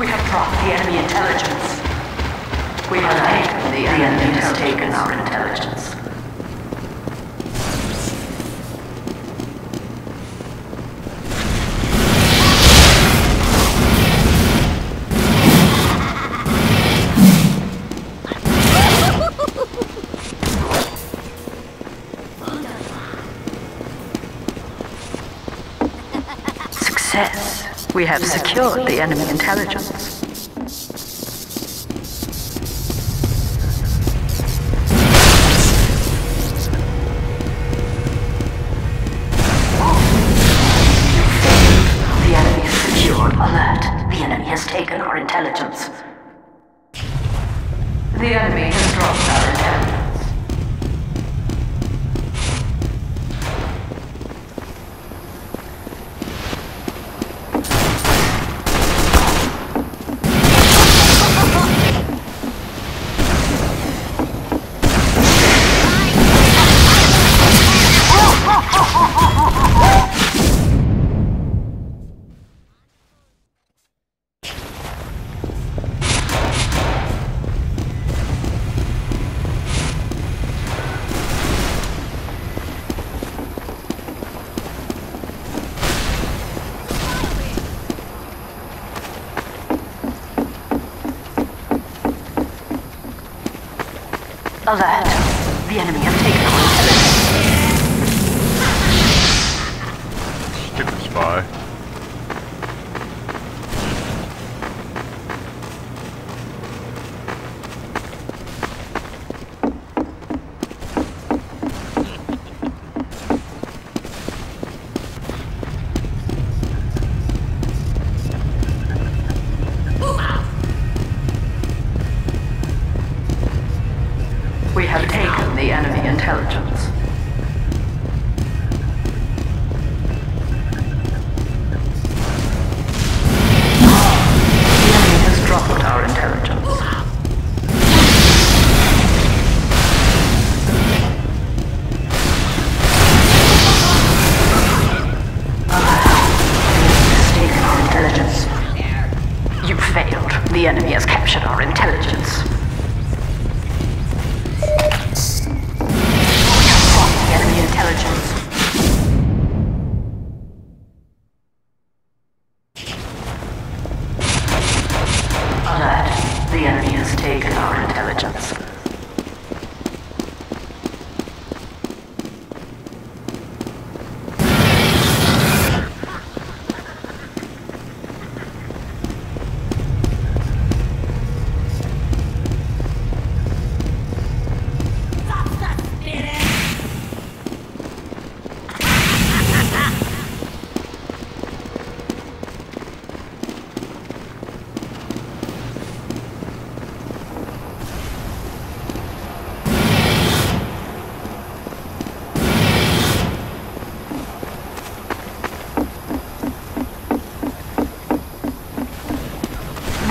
We have dropped the enemy intelligence. We have taken the enemy has taken our intelligence. We have secured the enemy intelligence. Alert. The enemy has taken enemy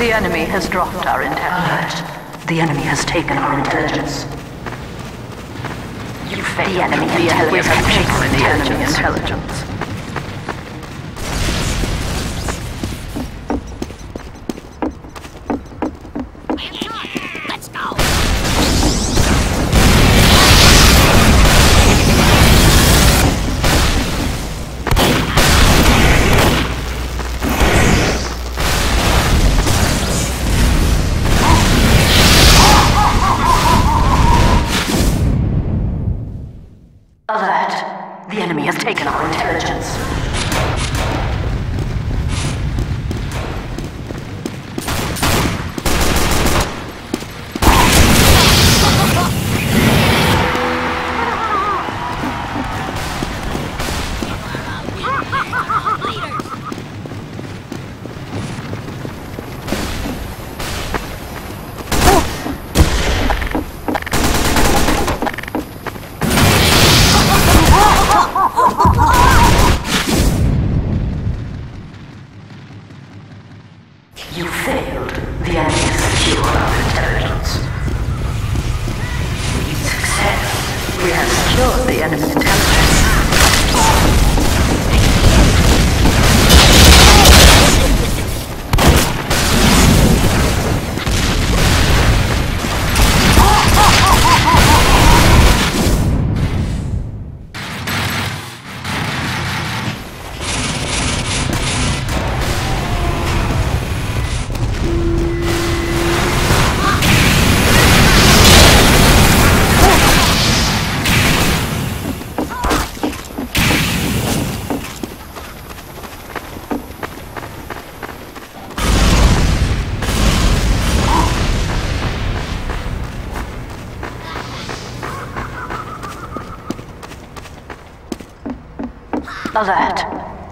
The enemy has dropped our intelligence. The enemy has taken our intelligence. You failed. The enemy the enemy has taken the enemy intelligence. Taken our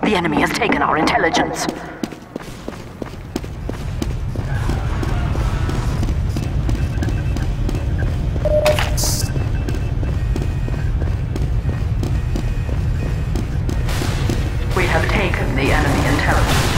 The enemy has taken our intelligence. We have taken the enemy intelligence.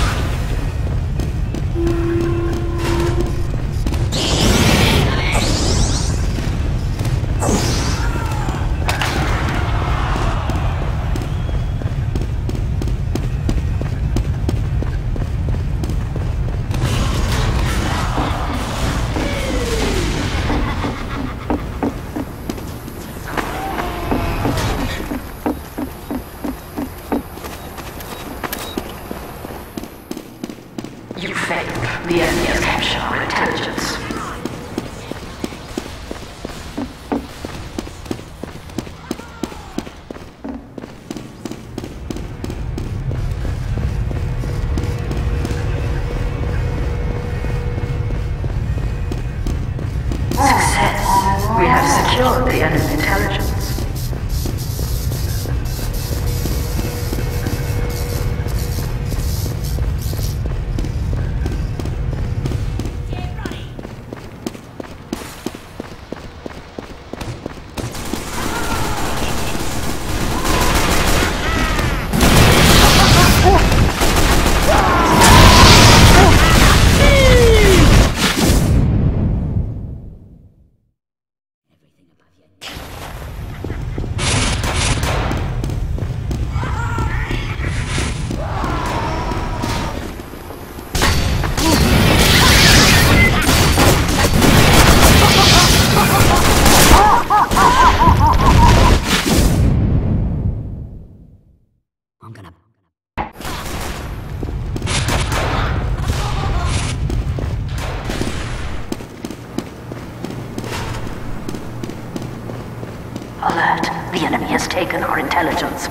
Alert. The enemy has taken our intelligence.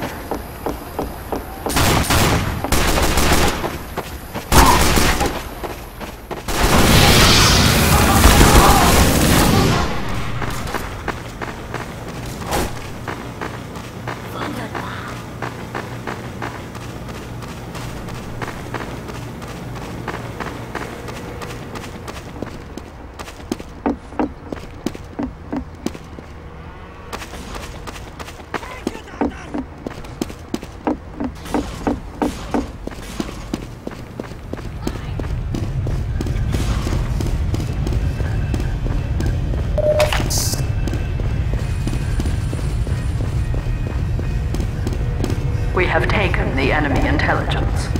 Enemy intelligence.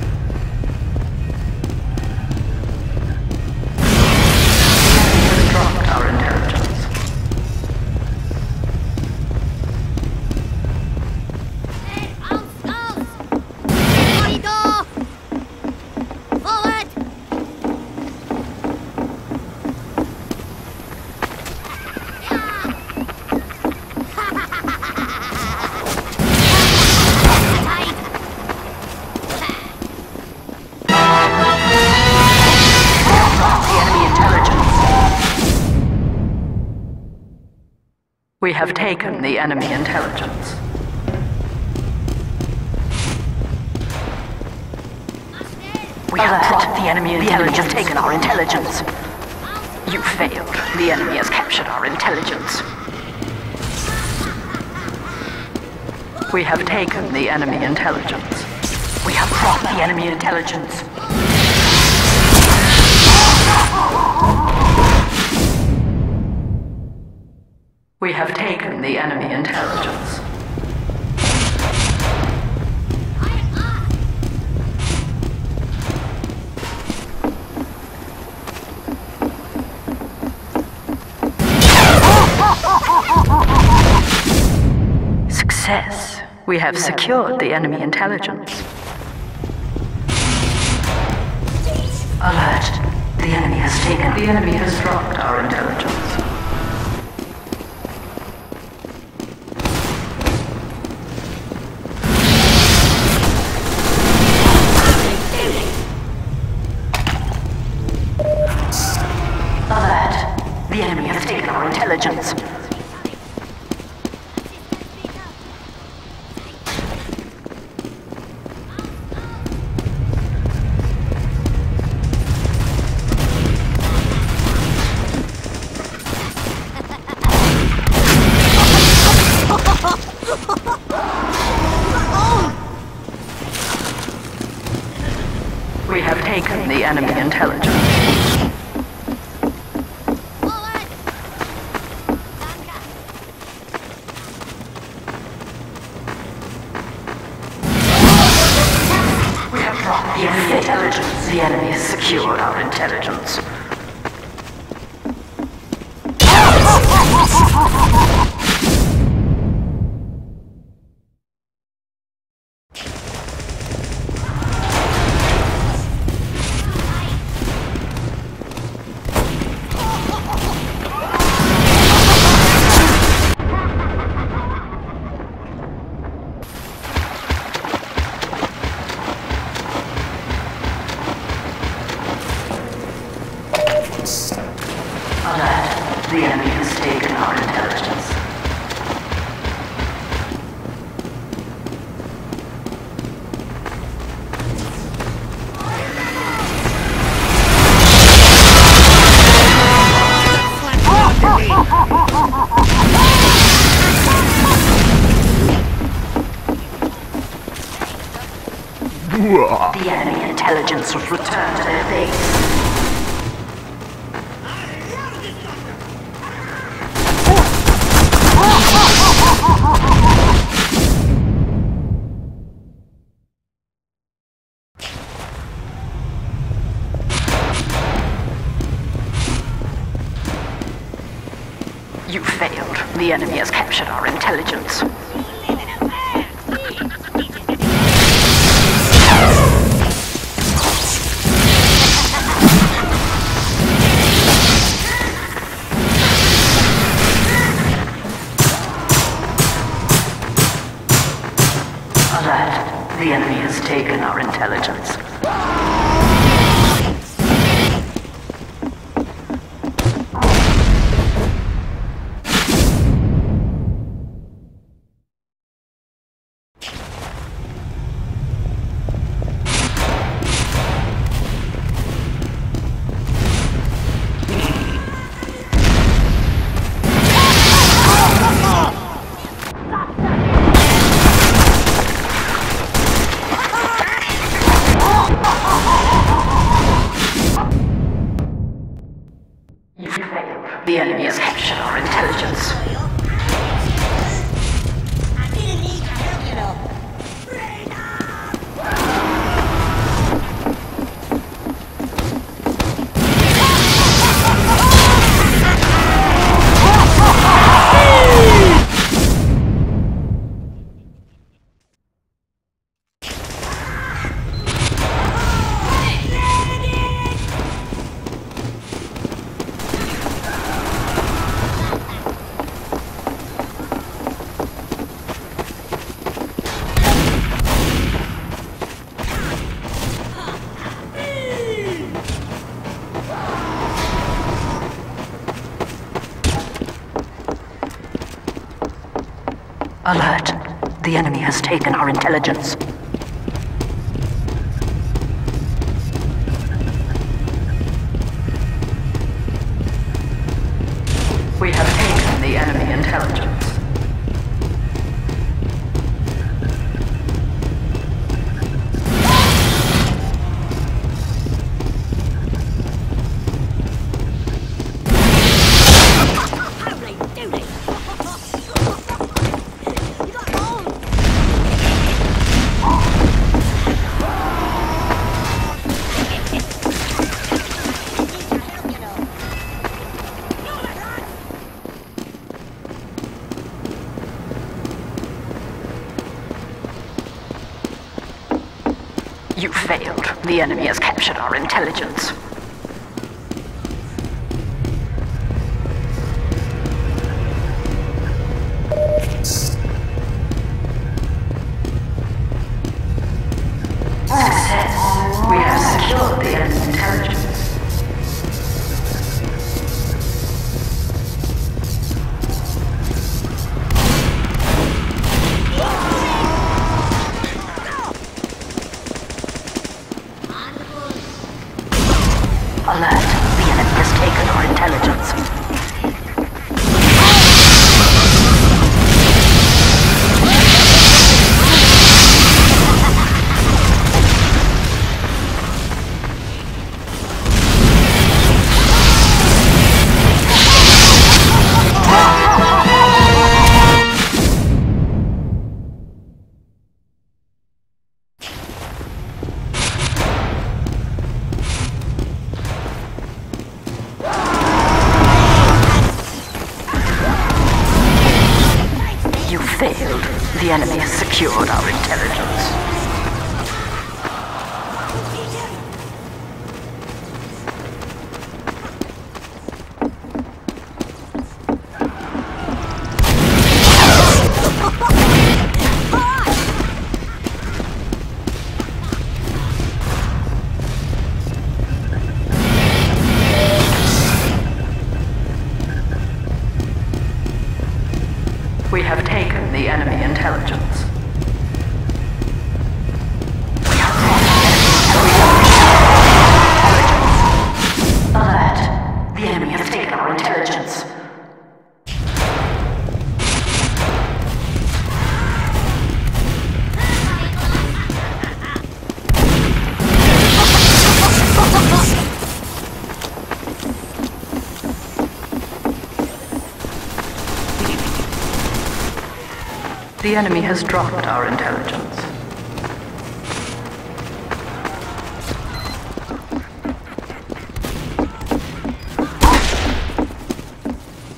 We have taken the enemy intelligence. We have dropped the enemy intelligence. The enemy has taken our intelligence. You failed. The enemy has captured our intelligence. We have taken the enemy intelligence. We have dropped the enemy intelligence. The enemy intelligence. Success. We have secured the enemy intelligence. Alert. The enemy has taken. The enemy has dropped our intelligence. Intelligence. The enemy has secured our intelligence. Alert. The enemy has taken our intelligence. The enemy intelligence was returned to their base. The enemy has captured our intelligence. Alert. The enemy has taken our intelligence. Failed. The enemy has captured our intelligence. failed. The enemy has secured our intelligence. enemy has dropped our intelligence.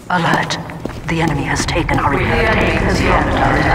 Alert. The enemy has taken our intelligence.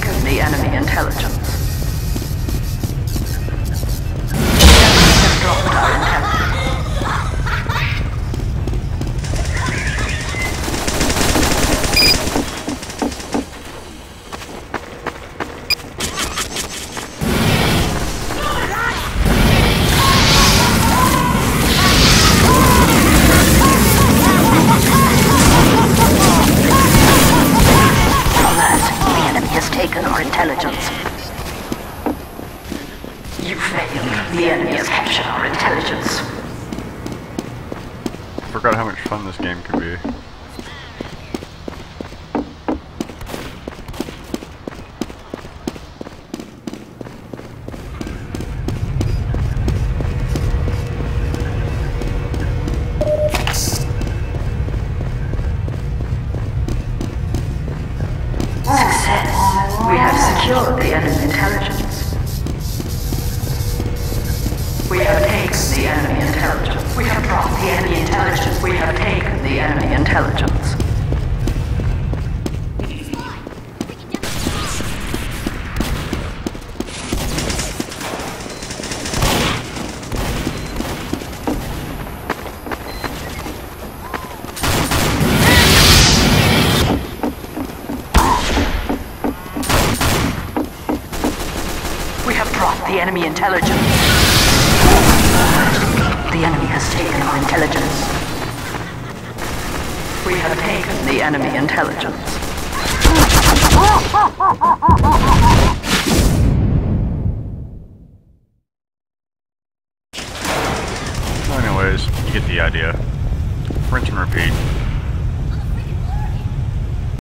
taken the enemy intelligence. Dropped. fun this game could be. enemy intelligence. The enemy has taken our intelligence. We have taken the enemy intelligence.